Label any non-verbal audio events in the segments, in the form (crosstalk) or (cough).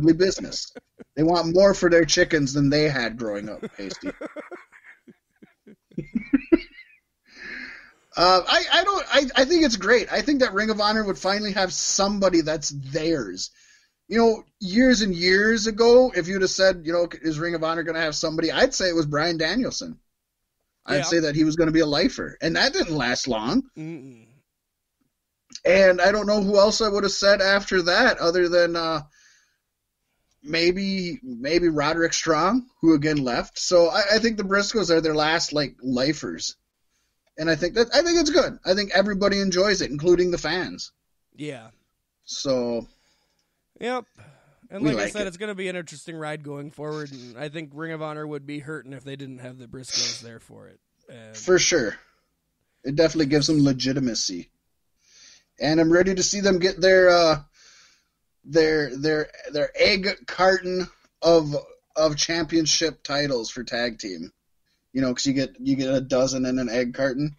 ugly business. They want more for their chickens than they had growing up, Pasty. (laughs) uh, I, I don't I, I think it's great. I think that Ring of Honor would finally have somebody that's theirs. You know, years and years ago, if you'd have said, you know, is Ring of Honor going to have somebody, I'd say it was Bryan Danielson. I'd Yeah. say that he was going to be a lifer, and that didn't last long. Mm-mm. And I don't know who else I would have said after that, other than uh, maybe maybe Roderick Strong, who again left. So I, I think the Briscoes are their last like lifers, and I think that I think it's good. I think everybody enjoys it, including the fans. Yeah. So Yep. And We like, I said, it. it's going to be an interesting ride going forward. And I think Ring of Honor would be hurting if they didn't have the Briscoes there for it. And for sure, it definitely gives them legitimacy, and I'm ready to see them get their uh, their their their egg carton of of championship titles for tag team. You know, because you get you get a dozen in an egg carton.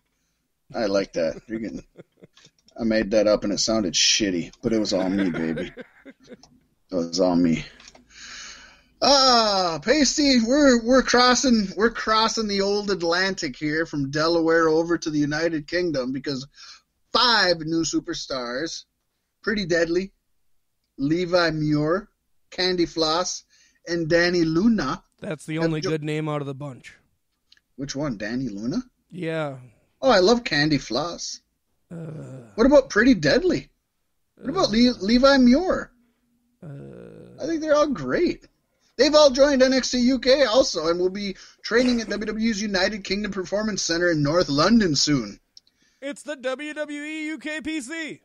I like that. You're getting. I made that up and it sounded shitty, but it was all me, baby. It was all me. Ah, Pasty, we're we're crossing we're crossing the old Atlantic here from Delaware over to the United Kingdom because five new superstars, Pretty Deadly, Levi Muir, Candy Floss, and Dani Luna. that's the only jo- good name out of the bunch. Which one, Dani Luna? Yeah. Oh, I love Candy Floss. Uh, What about Pretty Deadly? What about Le- Levi Muir? uh, I think they're all great. They've all joined NXT UK also and will be training at (laughs) WWE's United Kingdom Performance Center in North London soon. it's the WWE UK PC.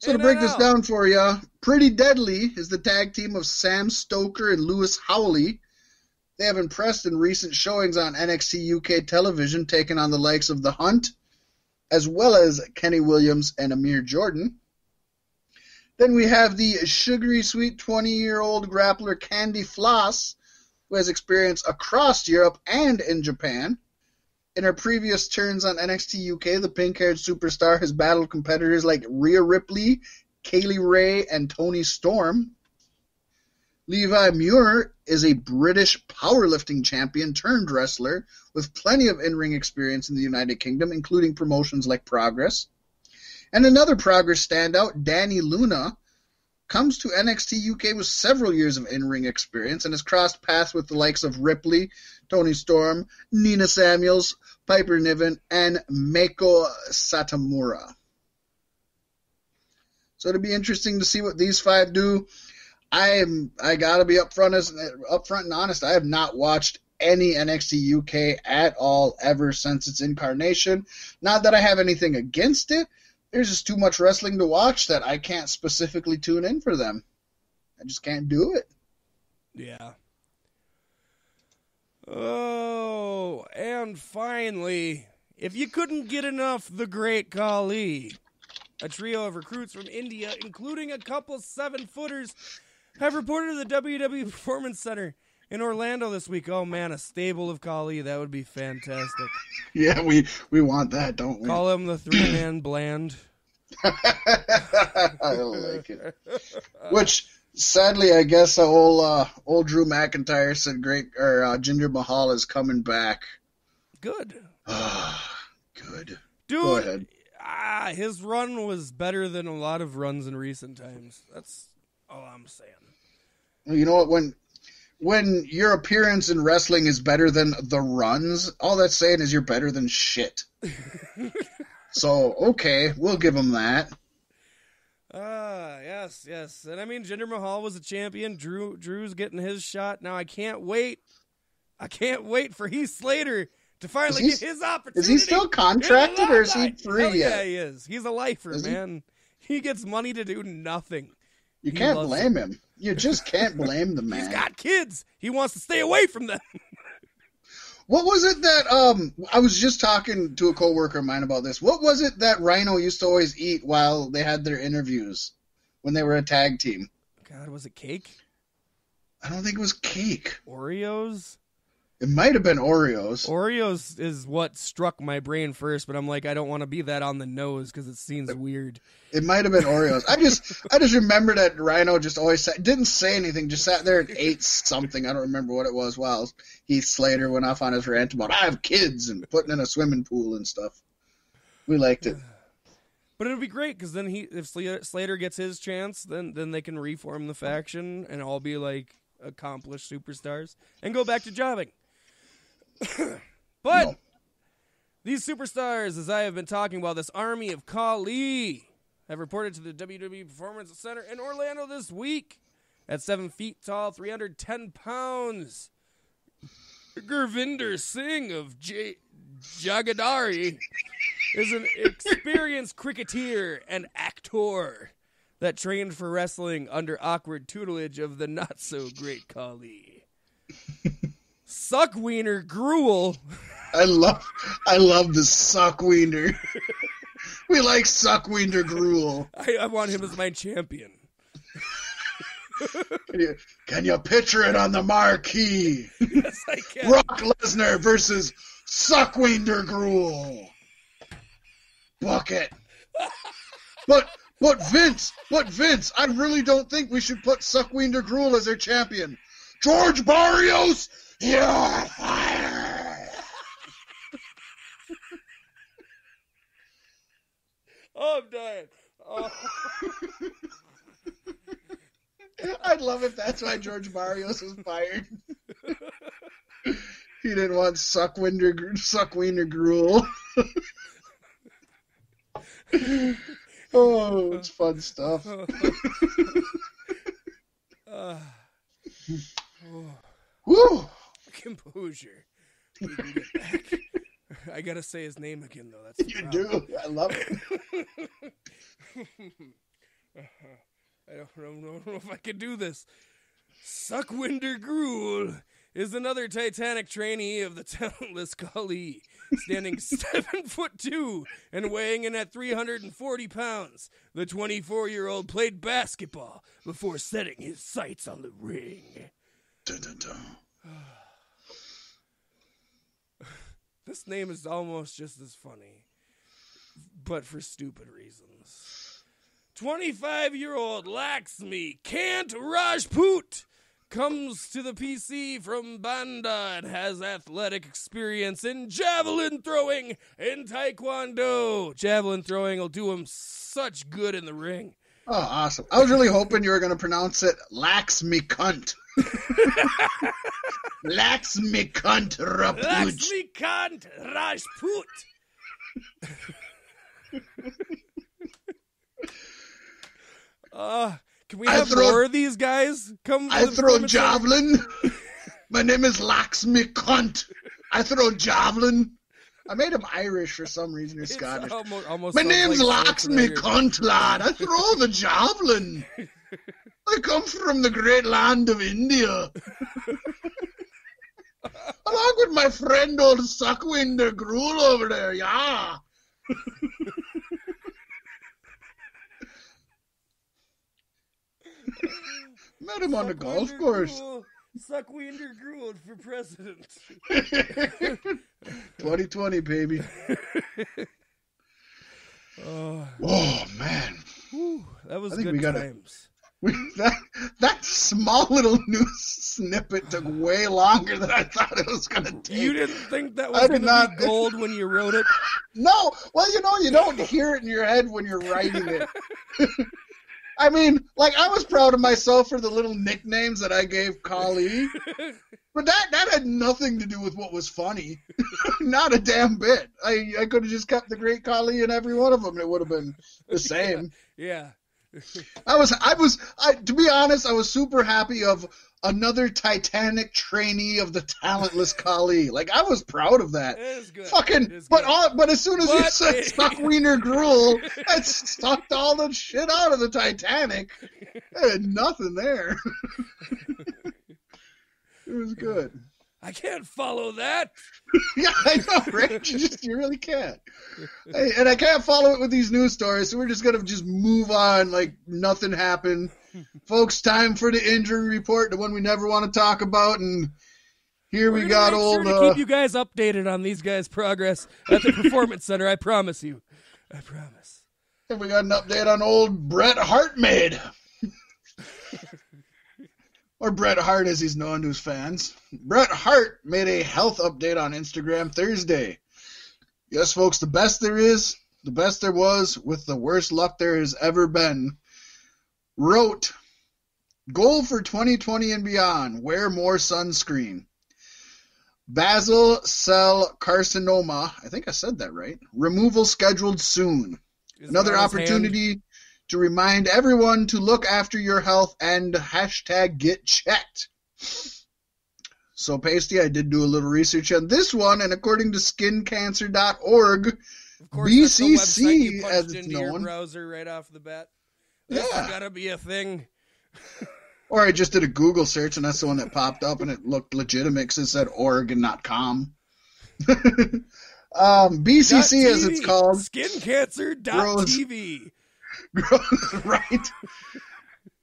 So to break this down for you, Pretty Deadly is the tag team of Sam Stoker and Lewis Howley. They have impressed in recent showings on NXT UK television, taking on the likes of The Hunt, as well as Kenny Williams and Amir Jordan. Then we have the sugary sweet 20 year old grappler Candy Floss, who has experience across Europe and in Japan. In her previous turns on NXT UK, the pink haired superstar has battled competitors like Rhea Ripley, Kay Lee Ray, and Toni Storm. Levi Muir is a British powerlifting champion turned wrestler with plenty of in ring experience in the United Kingdom, including promotions like Progress. And another Progress standout, Dani Luna, comes to NXT UK with several years of in ring experience and has crossed paths with the likes of Ripley, Toni Storm, Nina Samuels, Piper Niven, and Meiko Satomura. So it'll be interesting to see what these five do. I am I gotta be upfront as upfront and honest. I have not watched any NXT UK at all ever since its incarnation. Not that I have anything against it. There's just too much wrestling to watch that I can't specifically tune in for them. I just can't do it. Yeah. Oh, and finally, if you couldn't get enough, the Great Khali. A trio of recruits from India, including a couple seven footers, have reported to the WWE Performance Center in Orlando this week. Oh man, a stable of Khali That would be fantastic. (laughs) Yeah, we we want that, don't we? Call him the three man (clears throat) bland. I like it. Which sadly, I guess old uh, old Drew McIntyre said great or uh, Jinder Mahal is coming back. Good. Good. Dude, Go ahead. ah, his run was better than a lot of runs in recent times. That's all I'm saying. You know what? When when your appearance in wrestling is better than the runs, all that's saying is you're better than shit. (laughs) so okay, we'll give him that. Ah, yes, yes. And I mean Jinder Mahal was a champion. Drew Drew's getting his shot. Now I can't wait. I can't wait for Heath Slater to finally Is get his opportunity. Is he still contracted or is he free Hell yet? Yeah, he is. He's a lifer, Is he? man. He gets money to do nothing. You He can't blame him. You just can't blame the (laughs) man. He's got kids. He wants to stay away from them. What was it that um I was just talking to a coworker of mine about this. What was it that Rhino used to always eat while they had their interviews when they were a tag team? God, was it cake? I don't think it was cake. Oreos? It might have been Oreos. Oreos is what struck my brain first, but I'm like, I don't want to be that on the nose because it seems weird. It might have been Oreos. I just I just remember that Rhino just always sat, didn't say anything, just sat there and (laughs) ate something. I don't remember what it was. While Heath Slater went off on his rant about I have kids and putting in a swimming pool and stuff. We liked it. (sighs) But it'll be great because then he, if Slater gets his chance, then then they can reform the faction and all be like accomplished superstars and go back to jobbing. (coughs) but no. these superstars, as I have been talking about, this army of Khali have reported to the WWE Performance Center in Orlando this week. At seven feet tall, 310 pounds, Gurvinder Singh of J- Jagadhri is an experienced cricketer and actor that trained for wrestling under awkward tutelage of the not so great Khali. Suck Wiener Gruel. I love I love the Suck Wiener. (laughs) we like Suck Wiener Gruel. I, I want him as my champion. (laughs) can, you, can you picture it on the marquee? Yes, I can. Brock Lesnar versus Suck Wiener Gruel. Bucket. but but Vince, but Vince, I really don't think we should put Suck Wiener Gruel as our champion. George Barrios you're fired. oh, (laughs) I'm dying. Oh. I'd love if that's why George Barrios was fired. (laughs) he didn't want suck Suckwinder, Suckwinder Gruel. (laughs) oh, it's fun stuff. Uh, oh. Woo! Composure. I gotta say his name again though. That's you problem. do. I love it. I don't, don't, know if I can do this. Suckwinder Gruel is another Titanic trainee of the talentless Khali, standing seven foot two and weighing in at 340 pounds. The 24 year old played basketball before setting his sights on the ring. Dun, dun, dun. This name is almost just as funny, but for stupid reasons. 25 year old Laxmi Kant Rajput comes to the PC from Banda and has athletic experience in javelin throwing and taekwondo. Javelin throwing will do him such good in the ring. Oh, awesome. I was really hoping you were going to pronounce it Laxmi Cunt. Laxmi Cunt Rapuj. Laxmi Cunt Rajput. uh, can we have throw, more of these guys come? I throw javelin. My name is Laxmi Cunt. I throw javelin. I made him Irish for some reason. You're Scottish. Almost, almost My name's like Laxmi Cunt, lad. I throw the javelin. (laughs) I come from the great land of India. (laughs) Along with my friend old Suckwinder Gruel over there, yeah. (laughs) Met him on the golf course. Suckwinder Gruel for president. (laughs) 2020, baby. oh, oh man. Whew, that was good times. (laughs) that that small little (laughs) news snippet took way longer than I thought it was going to take. You didn't think that was going to be gold when you wrote it? (laughs) No. Well, you know, you don't hear it in your head when you're writing it. I mean, like I was proud of myself for the little nicknames that I gave Khali, but that that had nothing to do with what was funny. Not a damn bit. I I could have just kept the Great Khali in every one of them. It would have been the same. yeah. yeah. I was, I was, I, to be honest, I was super happy of another Titanic trainee of the talentless Khali. Like I was proud of that. It is good. Fucking, but all, but as soon as but, you said (laughs) Stuck Wiener Gruel, it sucked all the shit out of the Titanic. There had nothing there. (laughs) it was good. I can't follow that. (laughs) yeah, I know, right? You just you really can't. Hey, and I can't follow it with these news stories, so we're just gonna just move on like nothing happened. (laughs) Folks, time for the injury report, the one we never want to talk about, and Here We're we got make old. Sure to uh, keep you guys updated on these guys' progress at the performance center. I promise you. I promise. here we got an update on old Bret Hart made. (laughs) or Bret Hart as he's known to his fans. Bret Hart made a health update on Instagram Thursday. Yes, folks, the best there is, the best there was, with the worst luck there has ever been. Wrote, goal for 2020 and beyond, wear more sunscreen. Basal cell carcinoma, I think I said that right. Removal scheduled soon. Is Another opportunity to remind everyone to look after your health and hashtag get checked. So, Pasty, I did do a little research on this one, and according to skincancer.org, Of course, that's the BCC, you punched as it's into your browser right off the bat. This Yeah. got to be a thing. (laughs) or I just did a Google search, and that's the one that popped up, and it looked legitimate because it said org and not com. (laughs) um, BCC, as it's TV, called, Skincancer.tv. grows (laughs) right.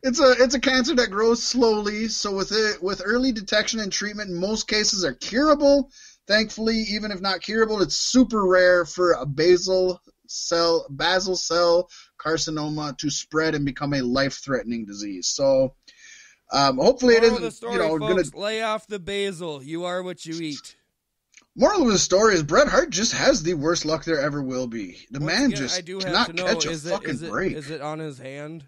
It's a it's a cancer that grows slowly, so with it with early detection and treatment, most cases are curable. Thankfully, even if not curable, it's super rare for a basal cell basal cell carcinoma to spread and become a life-threatening disease. So, um, hopefully, it Moral isn't the story, you know folks, gonna. lay off the basil. You are what you eat. Moral of the story is Bret Hart just has the worst luck there ever will be. The Once man again, just I do cannot to know, catch a is it, fucking is it, break. is it on his hand?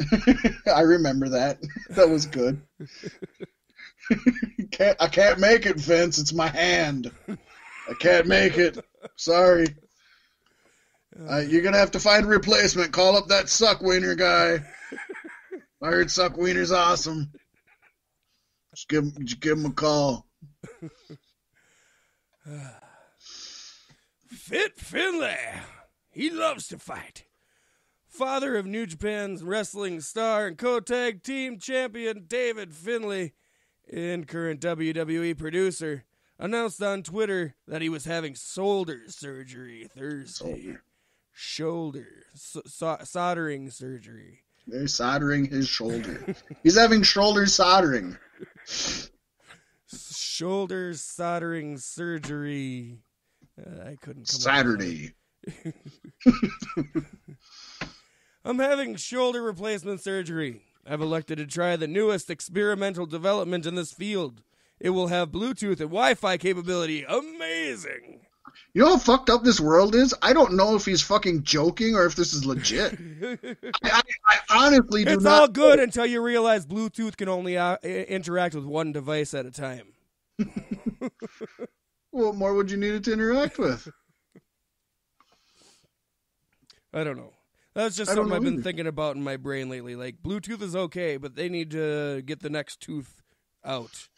(laughs) I remember that. (laughs) That was good. (laughs) can't, I can't make it, Vince. It's my hand. I can't make it. Sorry. Uh, you're gonna have to find a replacement. Call up that suck wiener guy. I heard suck wiener's awesome. Just give him, just give him a call. (sighs) Fit Finlay. He loves to fight. Father of New Japan's wrestling star and co-tag team champion David Finlay and current WWE producer announced on Twitter that he was having shoulder surgery Thursday. Shoulder, so- so- soldering surgery. They're soldering his shoulder. He's having shoulder soldering. (laughs) Shoulder soldering surgery. Uh, I couldn't come up with it. Saturday. (laughs) (laughs) I'm having shoulder replacement surgery. I've elected to try the newest experimental development in this field. It will have Bluetooth and Wi Fi capability. Amazing! You know how fucked up this world is? I don't know if he's fucking joking or if this is legit. (laughs) I, I, I honestly do it's not. all good until you realize Bluetooth can only uh, interact with one device at a time. (laughs) What more would you need it to interact with? I don't know. That's just something I've been either. thinking about in my brain lately. Like, Bluetooth is okay, but they need to get the next tooth out.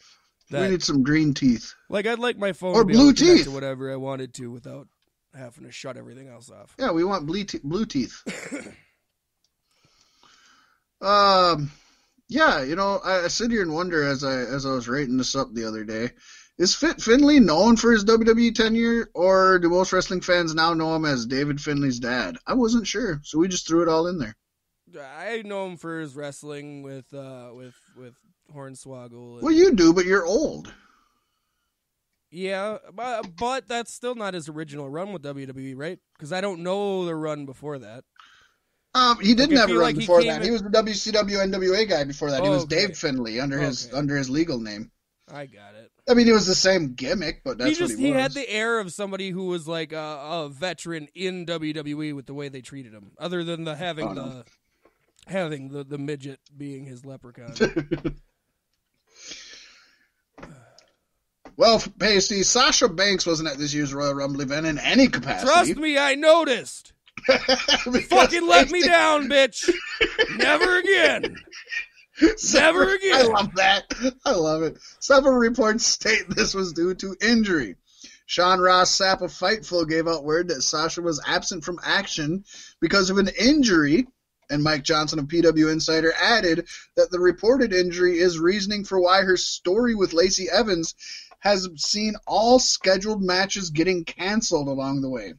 We need some green teeth. Like I'd like my phone Or to be able blue to teeth. to whatever I wanted to without having to shut everything else off. Yeah, we want blue, te- blue teeth. (laughs) um, yeah, you know, I, I sit here and wonder as I as I was writing this up the other day, is Fit Finlay known for his WWE tenure, or do most wrestling fans now know him as David Finlay's dad? I wasn't sure, so we just threw it all in there. I know him for his wrestling with uh with with Hornswoggle. and- Well, you do, but you're old. yeah, but, but that's still not his original run with WWE, right? Because I don't know the run before that. Um, he didn't Like, have a run like before came that. in- He was the WCW NWA guy before that. He Oh, was okay. Dave Finlay under his under his legal name. I got it. I mean, it was the same gimmick, but that's he just what he, he, was. had the air of somebody who was like a, a veteran in WWE with the way they treated him. Other than the having Oh, no. the having the the midget being his leprechaun. (laughs) Well, Pasty, Sasha Banks wasn't at this year's Royal Rumble event in any capacity. Trust me, I noticed. (laughs) Fucking let me down, bitch. Never (laughs) again. Several- Never again. I love that. I love it. Several reports state this was due to injury. Sean Ross Sapp of Fightful gave out word that Sasha was absent from action because of an injury, and Mike Johnson of PW Insider added that the reported injury is reasoning for why her story with Lacey Evans has seen all scheduled matches getting canceled along the way.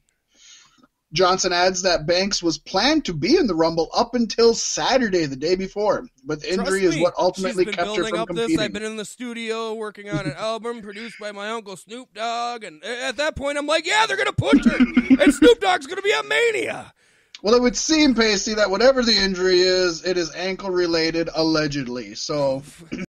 Johnson adds that Banks was planned to be in the Rumble up until Saturday, the day before, but injury is what ultimately kept her from up competing. This. I've been in the studio working on an album produced by my uncle Snoop Dogg, and at that point, I'm like, yeah, they're gonna push her, and Snoop Dogg's gonna be a mania. Well, it would seem, Pacey, that whatever the injury is, it is ankle related, allegedly. So (laughs)